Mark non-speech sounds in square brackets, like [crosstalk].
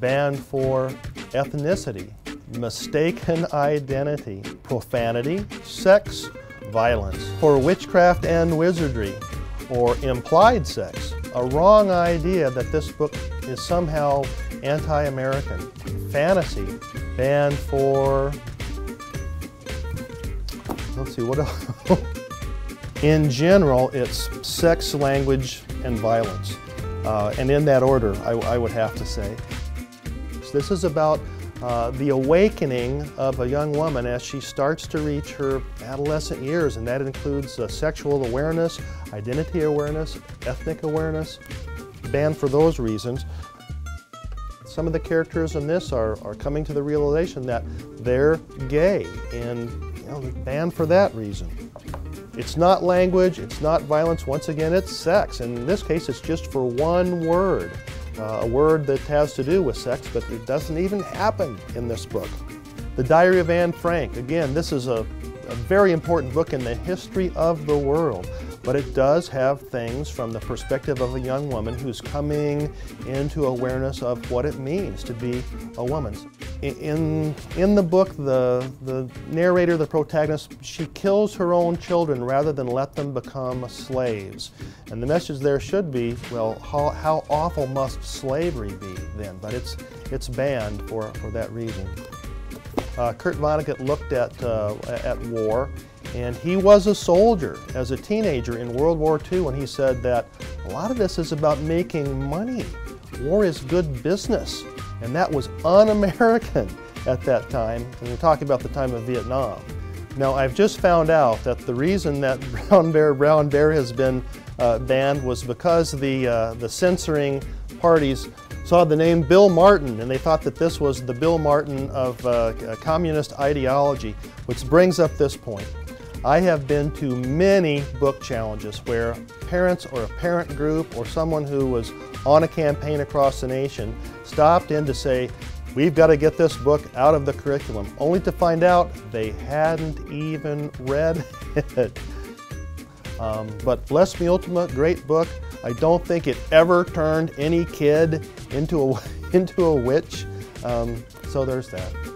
banned for ethnicity, mistaken identity, profanity, sex, violence, for witchcraft and wizardry, or implied sex, a wrong idea that this book is somehow anti-American, fantasy, banned for, let's see, what else? [laughs] In general, it's sex, language, and violence. Uh, and in that order, I, I, would have to say. This is about uh, the awakening of a young woman as she starts to reach her adolescent years, and that includes uh, sexual awareness, identity awareness, ethnic awareness, banned for those reasons. Some of the characters in this are, are coming to the realization that they're gay and you know, banned for that reason. It's not language, it's not violence, once again it's sex. And in this case it's just for one word, uh, a word that has to do with sex, but it doesn't even happen in this book. The Diary of Anne Frank, again, this is a, a very important book in the history of the world but it does have things from the perspective of a young woman who's coming into awareness of what it means to be a woman. In, in the book, the, the narrator, the protagonist, she kills her own children rather than let them become slaves. And the message there should be, well, how, how awful must slavery be then? But it's, it's banned for, for that reason. Uh, Kurt Vonnegut looked at, uh, at war and he was a soldier as a teenager in World War II and he said that a lot of this is about making money. War is good business. And that was un-American [laughs] at that time. And we're talking about the time of Vietnam. Now I've just found out that the reason that [laughs] Brown Bear, Brown Bear has been uh, banned was because the, uh, the censoring parties saw the name Bill Martin and they thought that this was the Bill Martin of uh, communist ideology, which brings up this point. I have been to many book challenges where parents or a parent group or someone who was on a campaign across the nation stopped in to say, we've got to get this book out of the curriculum, only to find out they hadn't even read [laughs] it. Um, but Bless Me Ultima, great book. I don't think it ever turned any kid into a, [laughs] into a witch. Um, so there's that.